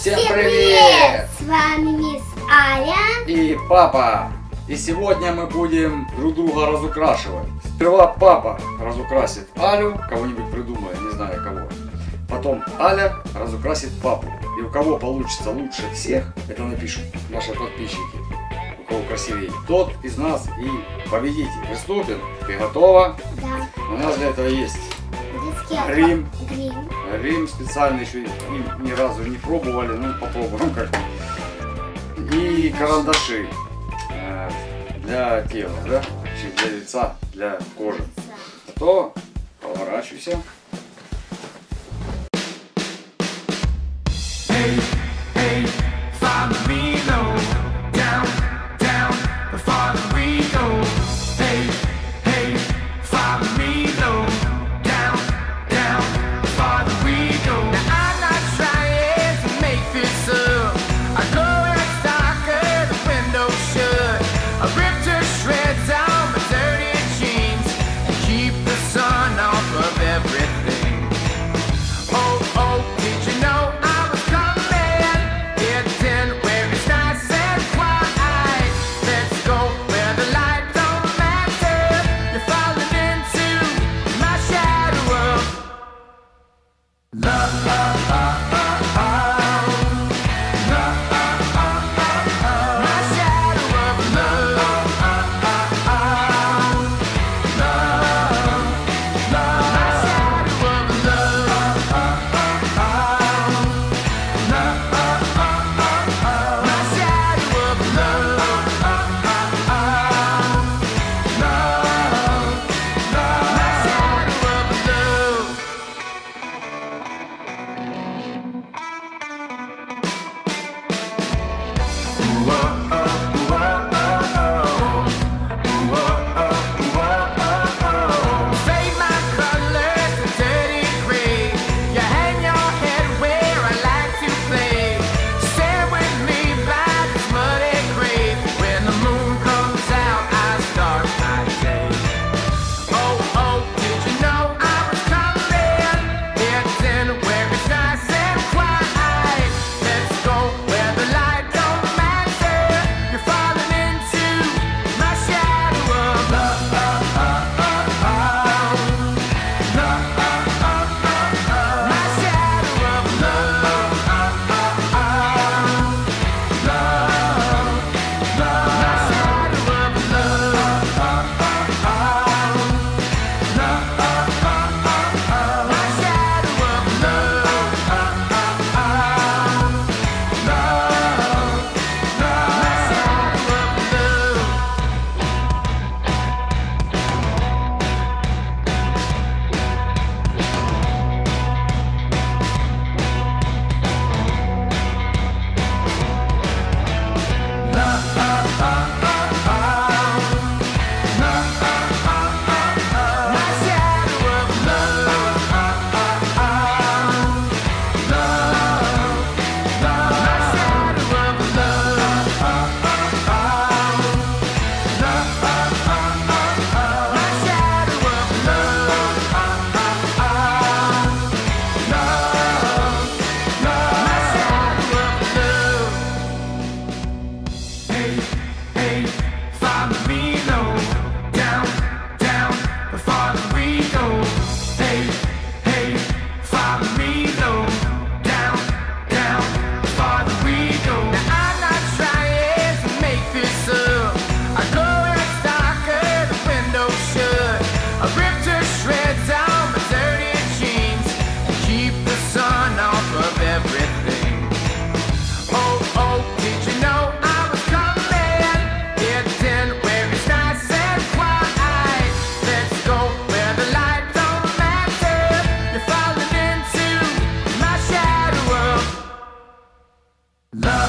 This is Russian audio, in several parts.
Всем, привет! привет! С вами мисс Аля и папа. И сегодня мы будем друг друга разукрашивать. Сперва папа разукрасит Алю, кого-нибудь придумаю, не знаю кого. Потом Аля разукрасит папу. И у кого получится лучше всех, это напишут наши подписчики. У кого красивее. Тот из нас и победитель. Приступим? Ты готова? Да. У нас для этого есть Рим, Рим Грим специально еще ни, ни разу не пробовали, ну попробуем как -то. И карандаши э, для тела, да? Для лица, для кожи. То поворачивайся.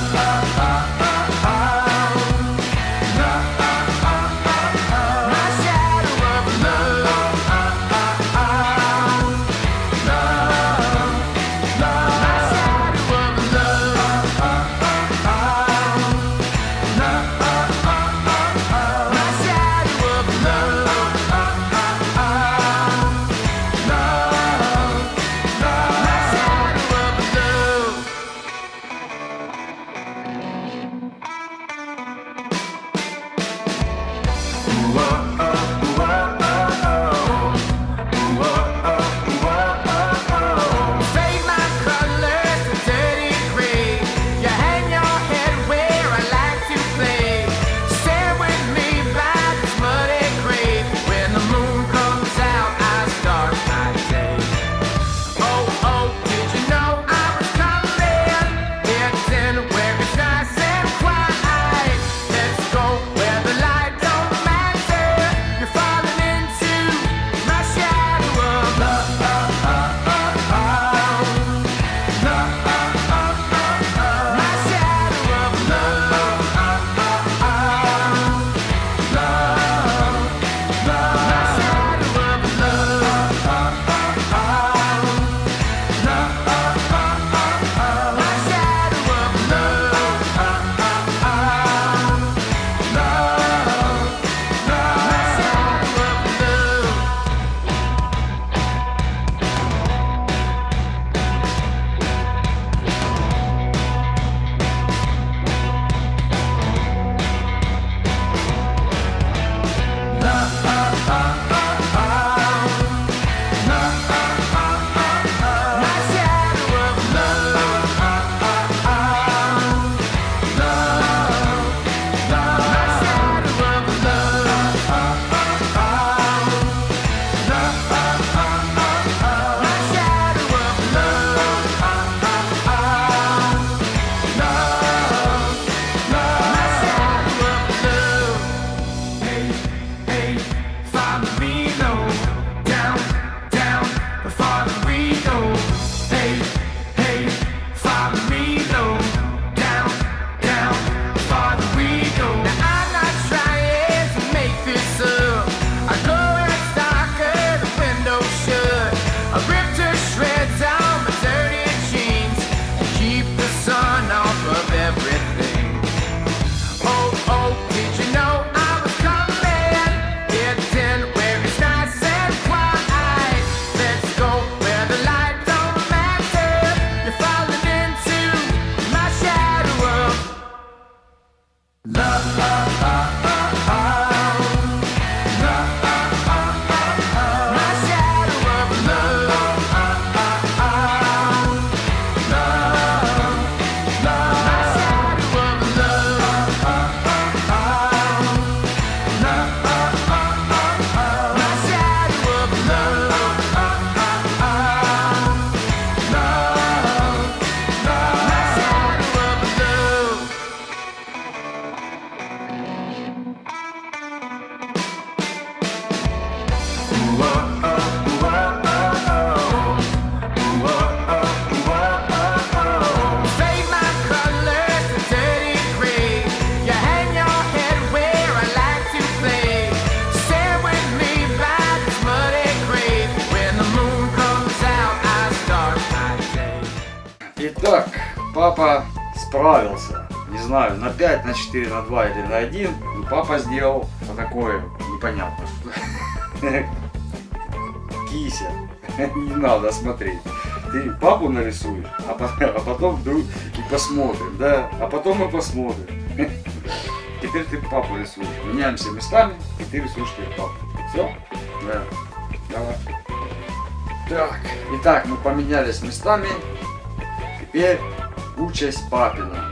la la la. Папа справился. Не знаю, на 5, на 4, на 2 или на 1. Но папа сделал вот такое непонятно. Кися. Не надо смотреть. Ты папу нарисуешь, а а потом вдруг и посмотрим, да? А потом мы посмотрим. Теперь ты папу рисуешь. Меняемся местами, и ты рисуешь теперь папу. Все? Да. Давай. Так, итак, мы поменялись местами. Теперь участь папина.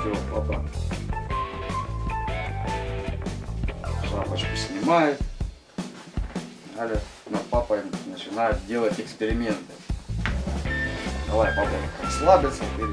Все, папа. Шапочку снимает. Аля над папой начинает делать эксперименты. Давай, папа расслабится, ты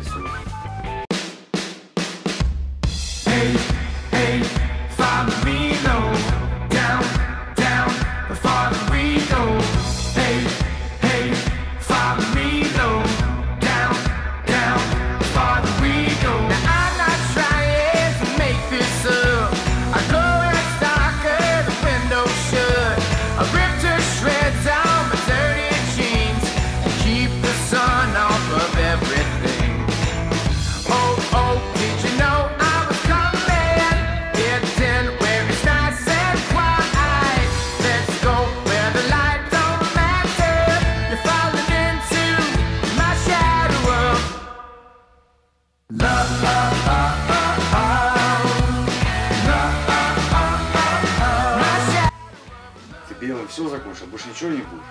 все закончил, больше ничего не будет.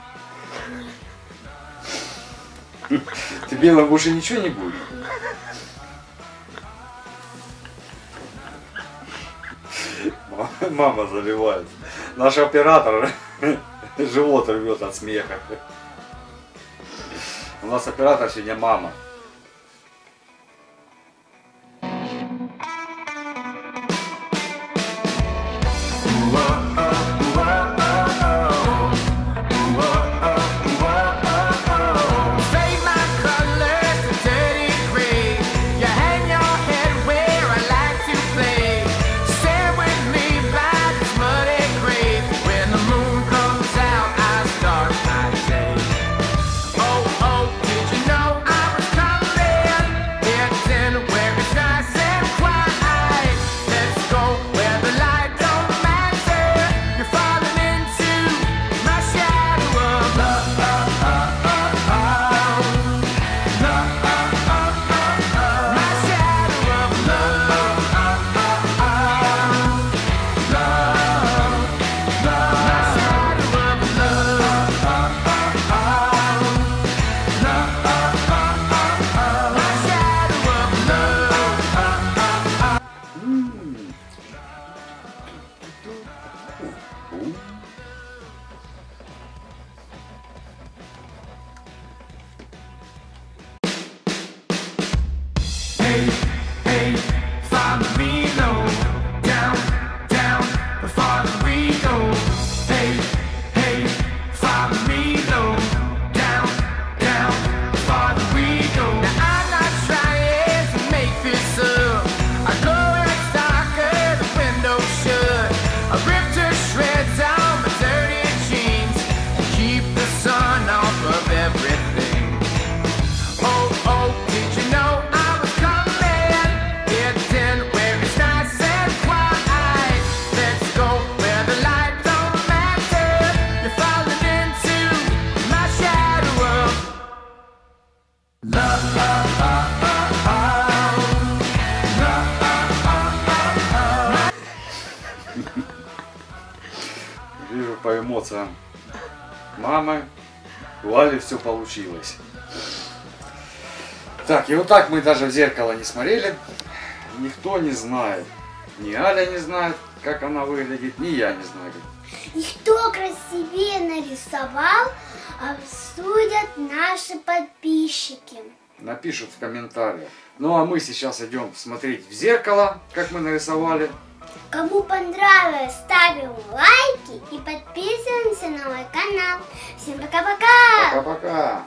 Ты белым больше ничего не будет. Мама заливает. Наш оператор живот рвет от смеха. У нас оператор сегодня мама. Эмоциям мамы, у Али все получилось. Так, и вот так мы даже в зеркало не смотрели. Никто не знает. Ни Аля не знает, как она выглядит, ни я не знаю. И кто красивее нарисовал, обсудят наши подписчики. Напишут в комментариях. Ну а мы сейчас идем смотреть в зеркало, как мы нарисовали. Кому понравилось, ставим лайки и подписываемся на мой канал. Всем пока-пока! Пока-пока.